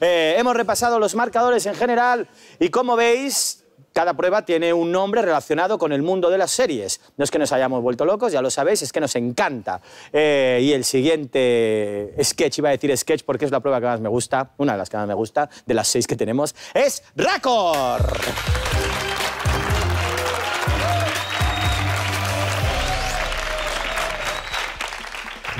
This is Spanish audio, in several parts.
Eh, hemos repasado los marcadores en general y como veis, cada prueba tiene un nombre relacionado con el mundo de las series. No es que nos hayamos vuelto locos, ya lo sabéis, es que nos encanta. Eh, y el siguiente sketch, iba a decir sketch porque es la prueba que más me gusta, una de las que más me gusta, de las seis que tenemos, es Racor.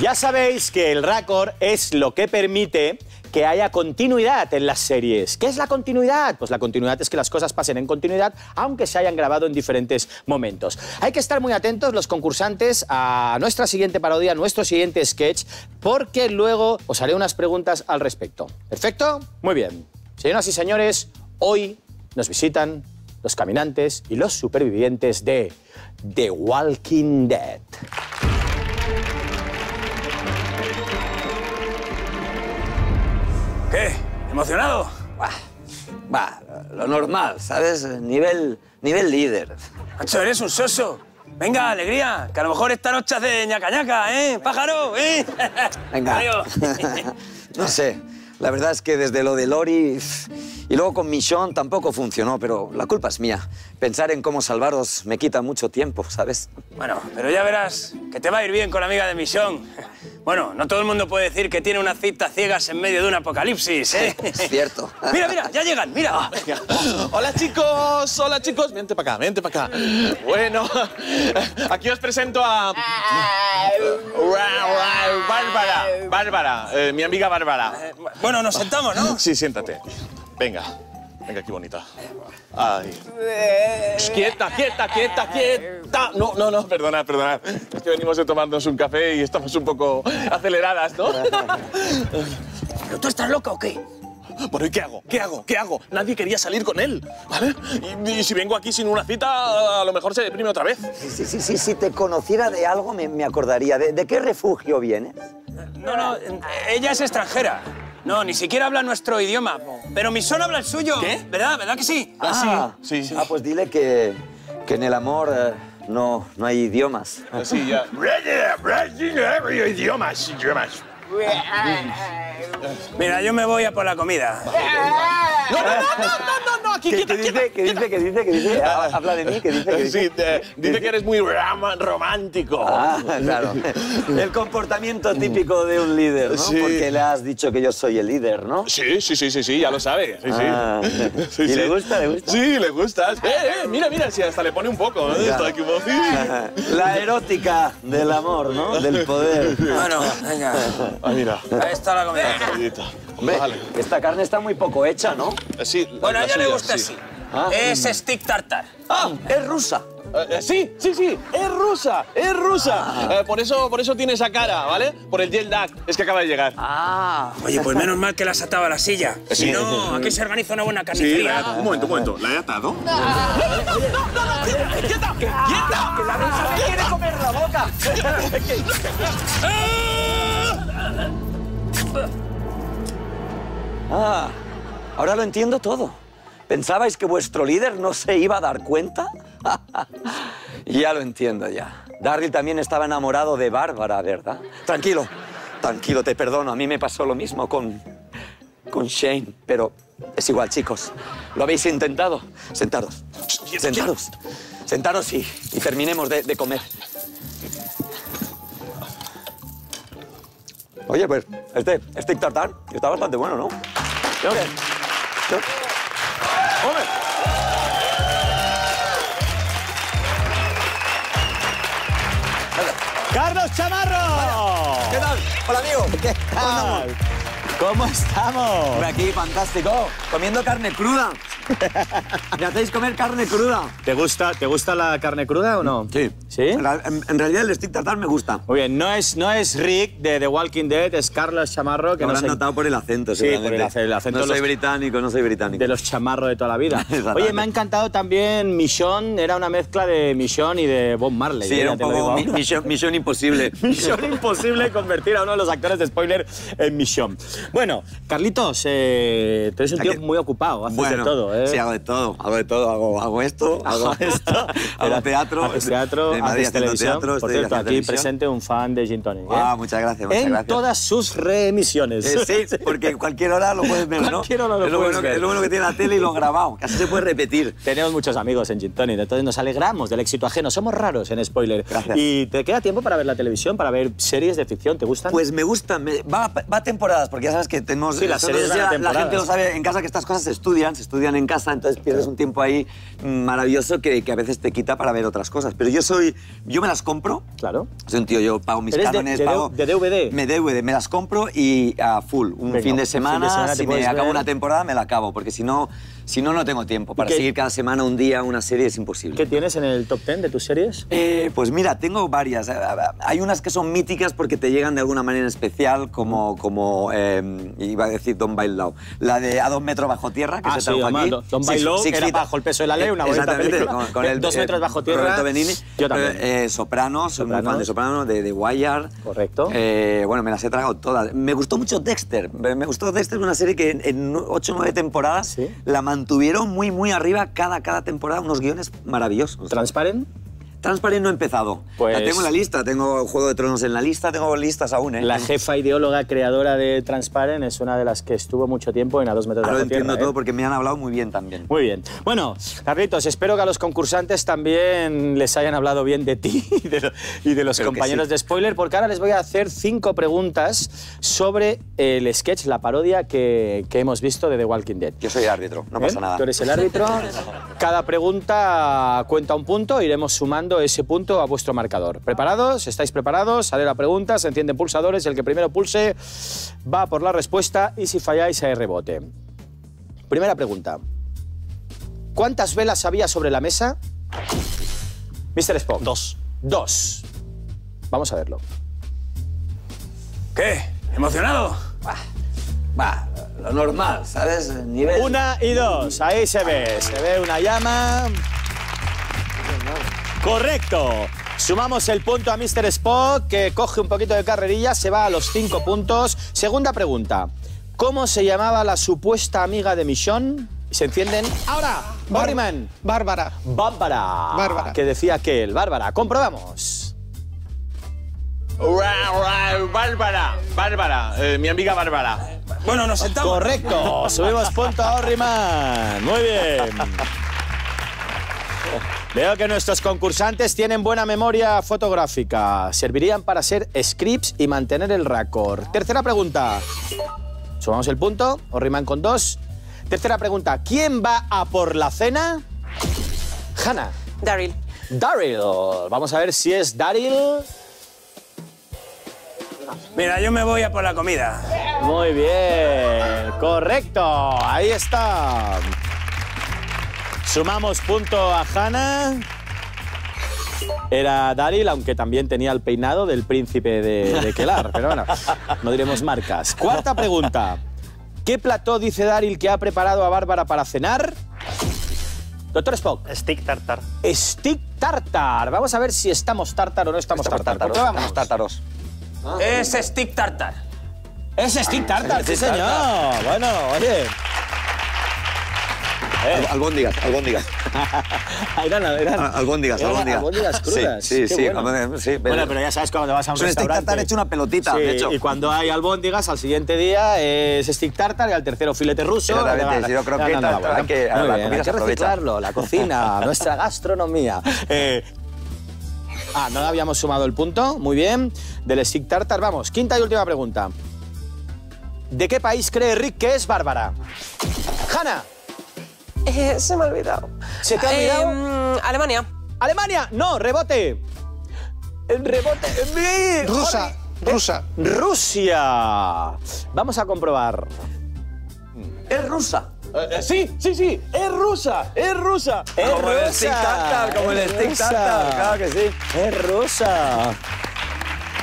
Ya sabéis que el Racor es lo que permite que haya continuidad en las series. ¿Qué es la continuidad? Pues la continuidad es que las cosas pasen en continuidad, aunque se hayan grabado en diferentes momentos. Hay que estar muy atentos los concursantes a nuestra siguiente parodia, a nuestro siguiente sketch, porque luego os haré unas preguntas al respecto. ¿Perfecto? Muy bien. Señoras y señores, hoy nos visitan los caminantes y los supervivientes de The Walking Dead. ¿Emocionado? Bah, lo normal, ¿sabes? Nivel, nivel líder. Macho, eres un soso. Venga, alegría, que a lo mejor esta noche hace ñaca ñaca, ¿eh? ¡Pájaro! ¿eh? Venga. Adiós. no sé, la verdad es que desde lo de Lori y luego con Michonne tampoco funcionó, pero la culpa es mía. Pensar en cómo salvaros me quita mucho tiempo, ¿sabes? Bueno, pero ya verás que te va a ir bien con la amiga de Misión. Bueno, no todo el mundo puede decir que tiene una cita ciegas en medio de un apocalipsis, ¿eh? Es cierto. Mira, mira, ya llegan, mira. Hola chicos, hola chicos, vente para acá, vente para acá. Bueno, aquí os presento a Bárbara, Bárbara, eh, mi amiga Bárbara. Bueno, nos sentamos, ¿no? Sí, siéntate. Venga, venga aquí bonita. Ay. Quieta, quieta, quieta, quieta. No, no, no, perdonad, perdonad. Es que venimos de tomarnos un café y estamos un poco aceleradas, ¿no? ¿Pero tú estás loca o qué? Bueno, ¿y qué hago? ¿Qué hago? ¿Qué hago? Nadie quería salir con él, ¿vale? Y, y si vengo aquí sin una cita, a lo mejor se deprime otra vez. Sí, sí, sí, si te conociera de algo me, me acordaría. ¿De, de qué refugio vienes? No, no, ella es extranjera. No, ni siquiera habla nuestro idioma. Pero Misión habla el suyo. ¿Qué? ¿Verdad? ¿Verdad que sí? Ah, sí, sí. Ah, pues dile que, que en el amor eh, no, no hay idiomas. Sí, ya. idiomas, idiomas. Mira, yo me voy a por la comida. No, no, no, no, no, no, aquí, ¿Qué, dice? ¿Qué dice? ¿Qué dice? ¿Qué dice? Ah, Habla de mí, ¿qué dice? ¿Qué dice? Sí, dice que eres muy romántico. Ah, claro. El comportamiento típico de un líder, ¿no? Sí. Porque le has dicho que yo soy el líder, ¿no? Sí, sí, sí, sí, sí, ya lo sabe. Sí, Ah. sí. Sí, ¿Y sí. le gusta, le gusta? Sí, le gusta. Eh, eh, mira, mira, si hasta le pone un poco. ¿eh? Está aquí La erótica del amor, ¿no? Del poder. Bueno, venga. Ah, mira. Ahí está la comida. Ahorita. Hombre, Vale. esta carne está muy poco hecha, ¿no? Eh, Sí, la- Bueno, a la ella le suya, gusta sí. así. Ah. Es stick tartar. ¡Ah! Es rusa. Eh, eh, sí, sí, sí, es rusa, es rusa. Eh, por, eso, por eso tiene esa cara, ¿vale? Por el jet lag. Es que acaba de llegar. Ah. Oye, pues menos mal que la has atado a la silla. Si no, aquí se organiza una buena Sí, carnicería. atado. Un momento, un momento. ¿La he atado? Que la rusa me quiere comer la boca. Ah, ahora lo entiendo todo. ¿Pensabais que vuestro líder no se iba a dar cuenta? ya lo entiendo ya. Daryl también estaba enamorado de Bárbara, ¿verdad? Tranquilo, tranquilo, te perdono. A mí me pasó lo mismo con, con Shane, pero es igual, chicos. Lo habéis intentado. Sentaros. Sentaros. Sentaros y, y terminemos de, de comer. Oye, pues este stick tartar está bastante bueno, ¿no? ¡Carlos Chamarro! ¿Qué tal? Hola, amigo. ¿Qué tal? ¿Cómo estamos? Por aquí, fantástico. Comiendo carne cruda. ¿Me hacéis comer carne cruda? ¿Te gusta, ¿Te gusta la carne cruda o no? Sí. ¿Sí? En, realidad el stick tartar me gusta. Muy bien, no es, no es Rick de The Walking Dead, es Carlos Chamarro, que no lo han notado por el acento, Sí, por el acento No soy los- británico, no soy británico. de los chamarros de toda la vida. Oye, me ha encantado también Michonne, era una mezcla de Michonne y de Bob Marley. Sí, ¿eh? era un poco mi- ahora. misión, misión imposible. Misión imposible convertir a uno de los actores de spoiler en Michonne. Bueno, Carlitos, eh, tú eres un tío muy ocupado, haces Bueno, de todo, ¿eh? Sí, hago de todo, hago de todo. Hago, hago esto, hago esto, hago teatro. Haces teatro, En Madrid haces televisión. teatro, Por cierto, aquí televisión. presente un fan de Gin Tonic. ¿eh? Ah, muchas gracias, muchas en gracias. todas sus reemisiones. Eh, sí, porque cualquier hora lo puedes ver, ¿no? Cualquier hora lo es lo puedes bueno, ver. Es lo bueno que tiene la tele y lo grabado, así se puede repetir. Tenemos muchos amigos en Gin Tonic, entonces nos alegramos del éxito ajeno. Somos raros en spoiler. Gracias. ¿Y te queda tiempo para ver la televisión, para ver series de ficción? ¿Te gustan? Pues me gusta, me- va, va a temporadas, porque ya sabes que tenemos... Sí, las series sé si van a la, gente lo sabe en casa que estas cosas se estudian, se estudian en casa, entonces pierdes un tiempo ahí maravilloso que, que a veces te quita para ver otras cosas. Pero yo soy... Yo me las compro, Claro. soy un tío, yo pago mis ¿Eres de- cánones, de pago... de DVD? Me DVD, me las compro y a full. Un Venga, fin de fin de semana, si me acabo ver. una temporada, me la acabo, porque si no, si no, no tengo tiempo. Para qué- seguir cada semana un día una serie es imposible. ¿Qué tienes en el top 10 de tus series? Eh, pues mira, tengo varias. Eh, Hay unas que son míticas porque te llegan de alguna manera especial, como, como eh, iba a decir Don Bailao. La de A dos metros bajo tierra, que Ah, se sí, además, aquí. Don- Bailao Six era Feet- bajo el peso de la ley, una bonita película. Con, con el, Dos metros eh, bajo tierra. Roberto Benigni. Yo también. Eh, Sopranos, soy muy fan de Sopranos, de, de Wire. Correcto. Eh, bueno, me las he tragado todas. Me gustó mucho Dexter. Me gustó Dexter, una serie que en, en 8 o 9 temporadas Sí. la mantuvieron muy, muy arriba cada, cada temporada, unos guiones maravillosos. ¿Transparent? Transparent no he empezado. Pues- La tengo en la lista, tengo Juego de Tronos en la lista, tengo listas aún, ¿eh? La jefa ideóloga creadora de Transparent es una de las que estuvo mucho tiempo en A dos metros Ahora lo bajo tierra. entiendo ¿eh? todo porque me han hablado muy bien también. Muy bien. Bueno, Carlitos, espero que a los concursantes también les hayan hablado bien de ti y de, lo- y de los compañeros sí. de spoiler, porque ahora les voy a hacer cinco preguntas sobre el sketch, la parodia que, que hemos visto de The Walking Dead. Yo soy árbitro, no pasa nada. Tú eres el árbitro. Cada pregunta cuenta un punto, iremos sumando ese punto a vuestro marcador. ¿Preparados? ¿Estáis preparados? Sale la pregunta, se encienden pulsadores, el que primero pulse va por la respuesta y si falláis hay rebote. Primera pregunta. ¿Cuántas velas había sobre la mesa? Mr. Spock. Dos. Dos. Vamos a verlo. ¿Qué? ¿Emocionado? Va, lo normal, ¿sabes? El Nivel... Una y dos. Ahí se ve. Se ve una llama. Correcto. Sumamos el punto a Mr. Spock, que coge un poquito de carrerilla, se va a los cinco puntos. Segunda pregunta. ¿Cómo se llamaba la supuesta amiga de Michonne? ¿Se encienden? Ahora, Barryman. Bárbara. Bárbara. Bárbara. Que decía aquel. Bárbara. Comprobamos. Bárbara, Bárbara, eh, mi amiga Bárbara. Bueno, nos sentamos. Correcto. Subimos punto a Orriman. Muy bien. Veo que nuestros concursantes tienen buena memoria fotográfica. Servirían para ser scripts y mantener el récord. Tercera pregunta. Sumamos el punto. Orriman con dos. Tercera pregunta. ¿Quién va a por la cena? Hannah. Daryl. Daryl. Vamos a ver si es Daryl. Mira, yo me voy a por la comida. Muy bien, correcto, ahí está. Sumamos punto a Hannah. Era Daryl, aunque también tenía el peinado del príncipe de, de Kelar, pero bueno, no diremos marcas. Cuarta pregunta. ¿Qué plató dice Daryl que ha preparado a Bárbara para cenar? Doctor Spock. Stick tartar. Stick tartar. Vamos a ver si estamos tartar o no estamos, Estamos tartar. Es stick tartar. Es stick tartar, sí, Stick señor. tartar. Bueno, oye. Al- Albóndigas, albóndigas. eran, eran, Al- Albóndigas, albóndigas. albóndigas crudas. Sí, sí, sí. bueno. pero ya sabes cuando vas a un Es un stick restaurante... tartar hecho una pelotita, Sí, de hecho. y cuando hay albóndigas, al siguiente día es stick tartar y al tercero filete ruso. Exactamente, vuelta. hay que- hay que aprovecha. reciclarlo, la cocina, nuestra gastronomía. Eh, ah, no habíamos sumado el punto, muy bien. Del stick tartar, vamos. Quinta y última pregunta. ¿De qué país cree Rick que es Bárbara? Hanna, Eh, se me ha olvidado. ¿Se te ha olvidado? Eh, Alemania. Alemania, no, rebote. El rebote. ¡Eh, Rusa. Jorge! Rusa. Rusia. Vamos a comprobar. Es rusa. Eh, sí, sí, sí, es rusa, es rusa. Es Como el rusa, stick tartar, como el stick rusa. tartar, claro que sí. Es rusa.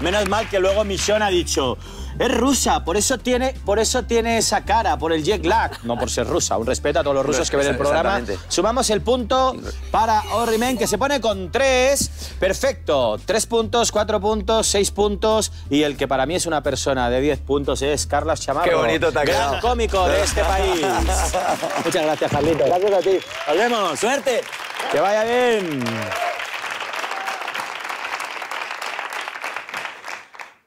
Menos mal que luego Michonne ha dicho, es rusa, por eso, tiene, por eso tiene esa cara, por el jet lag. No por ser rusa, un respeto a todos los rusos que ven el programa. Sumamos el punto para Orrimen, que se pone con tres. Perfecto. Tres puntos, cuatro puntos, seis puntos. Y el que para mí es una persona de diez puntos es Carlos Chamarro. Qué bonito te ha Gran quedado. cómico de este país. Muchas gracias, Carlito. Gracias a ti. Nos vemos. Suerte. Que vaya bien.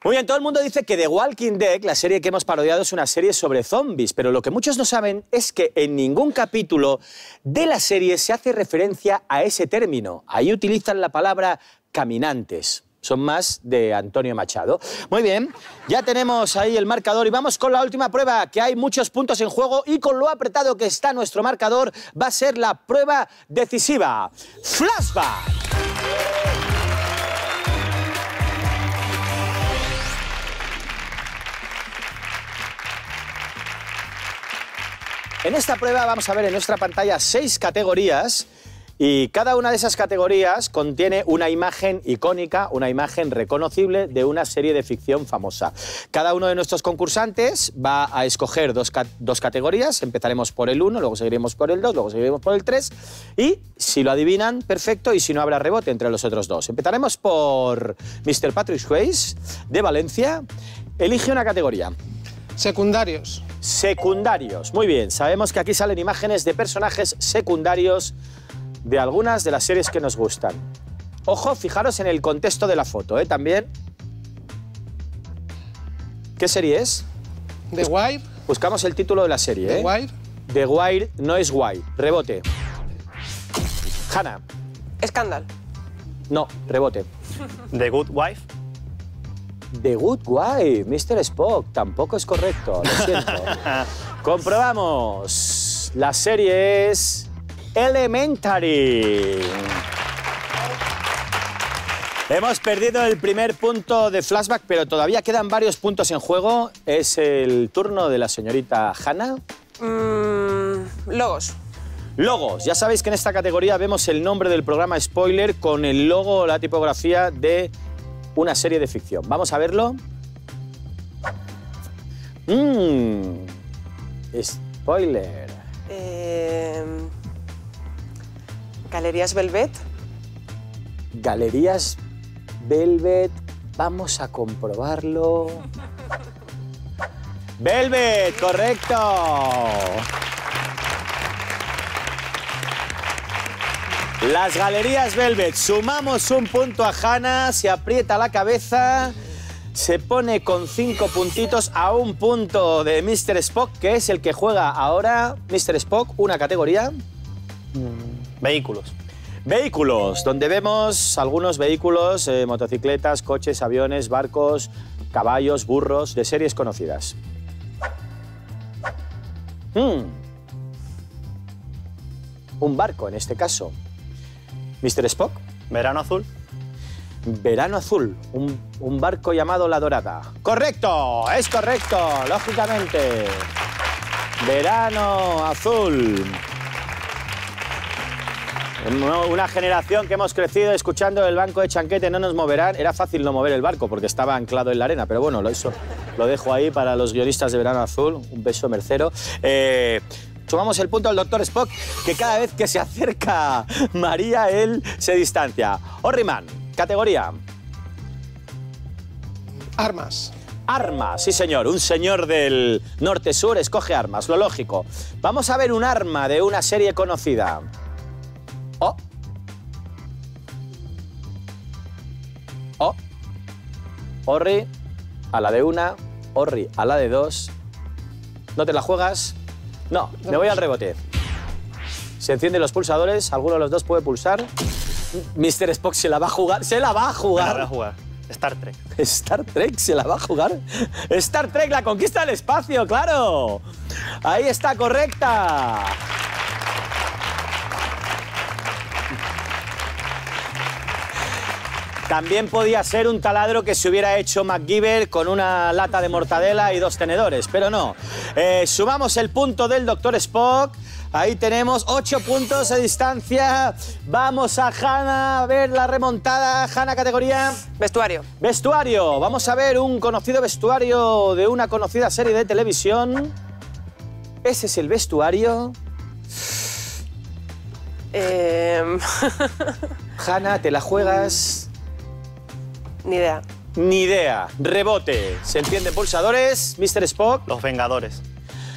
Muy bien, todo el mundo dice que The Walking Dead, la serie que hemos parodiado, es una serie sobre zombies, pero lo que muchos no saben es que en ningún capítulo de la serie se hace referencia a ese término. Ahí utilizan la palabra caminantes. Son más de Antonio Machado. Muy bien, ya tenemos ahí el marcador y vamos con la última prueba, que hay muchos puntos en juego y con lo apretado que está nuestro marcador va a ser la prueba decisiva. Flashback. En esta prueba vamos a ver en nuestra pantalla seis categorías y cada una de esas categorías contiene una imagen icónica, una imagen reconocible de una serie de ficción famosa. Cada uno de nuestros concursantes va a escoger dos, ca- dos categorías, empezaremos por el 1, luego seguiremos por el 2, luego seguiremos por el 3 y si lo adivinan, perfecto, y si no habrá rebote entre los otros dos. Empezaremos por Mr. Patrick Swayze de Valencia. Elige una categoría. Secundarios. Secundarios. Muy bien, sabemos que aquí salen imágenes de personajes secundarios de algunas de las series que nos gustan. Ojo, fijaros en el contexto de la foto, ¿eh? También. ¿Qué serie es? The Wire. Buscamos el título de la serie, The ¿eh? Wire. The Wire no es guay. Rebote. Hanna. Escándalo. No, rebote. The Good Wife. The Good Wife, Mr. Spock. Tampoco es correcto, lo siento. Comprobamos. La serie es Elementary. Hemos perdido el primer punto de flashback, pero todavía quedan varios puntos en juego. Es el turno de la señorita Hannah. Mm, logos. Logos. Ya sabéis que en esta categoría vemos el nombre del programa spoiler con el logo o la tipografía de una serie de ficción. Vamos a verlo. Mmm. Spoiler. Eh, Galerías Velvet. Galerías Velvet. Vamos a comprobarlo. Velvet, correcto. Las galerías Velvet. Sumamos un punto a Hanna, se aprieta la cabeza, se pone con cinco puntitos a un punto de Mr. Spock, que es el que juega ahora. Mr. Spock, una categoría. Vehículos. Vehículos, donde vemos algunos vehículos, eh, motocicletas, coches, aviones, barcos, caballos, burros, de series conocidas. Mm. Un barco, en este caso. Mr. Spock, Verano azul. Verano Azul, un, un barco llamado La Dorada. ¡Correcto! ¡Es correcto! Lógicamente. Verano Azul. Una- generación que hemos crecido escuchando el banco de Chanquete no nos moverán. Era fácil no mover el barco porque estaba anclado en la arena, pero bueno, lo, lo dejo ahí para los guionistas de Verano Azul. Un beso mercero. Eh, sumamos el punto al doctor Spock, que cada vez que se acerca María, él se distancia. Orriman, categoría. Armas. Armas, sí señor, un señor del norte-sur escoge armas, lo lógico. Vamos a ver un arma de una serie conocida. Oh. Oh. Orri, a la de una. Orri, a la de dos. ¿No te la juegas? No, me voy al rebote. Se encienden los pulsadores, alguno de los dos puede pulsar. Mr. Spock se la va a jugar, se la va a Me la jugar. voy a jugar. Star Trek. Star Trek se la va a jugar. Star Trek, la conquista del espacio, claro. Ahí está, correcta. También podía ser un taladro que se hubiera hecho MacGyver con una lata de mortadela y dos tenedores, pero no. Eh, sumamos el punto del Dr. Spock. Ahí tenemos ocho puntos de distancia. Vamos a Hanna a ver la remontada. Hanna, categoría. Vestuario. Vestuario. Vamos a ver un conocido vestuario de una conocida serie de televisión. Ese es el vestuario. Eh, Hanna, te la juegas. Ni idea. Ni idea. Rebote. Se encienden pulsadores. Mr. Spock. Los Vengadores.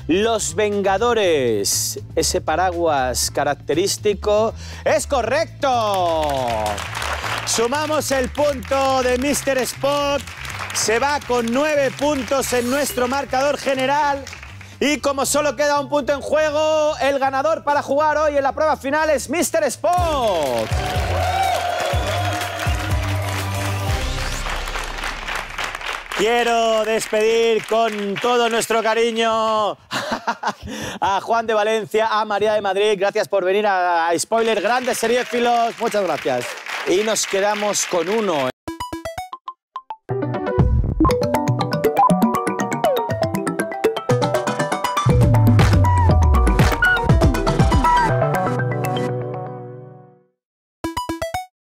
Los Vengadores. Ese paraguas característico. ¡Es correcto! Sumamos el punto de Mr. Spock. Se va con nueve puntos en nuestro marcador general. Y como solo queda un punto en juego, el ganador para jugar hoy en la prueba final es Mr. Spock. Quiero despedir con todo nuestro cariño a Juan de Valencia, a María de Madrid. Gracias por venir a, Spoiler Grandes Seriéfilos. Muchas gracias. Y nos quedamos con uno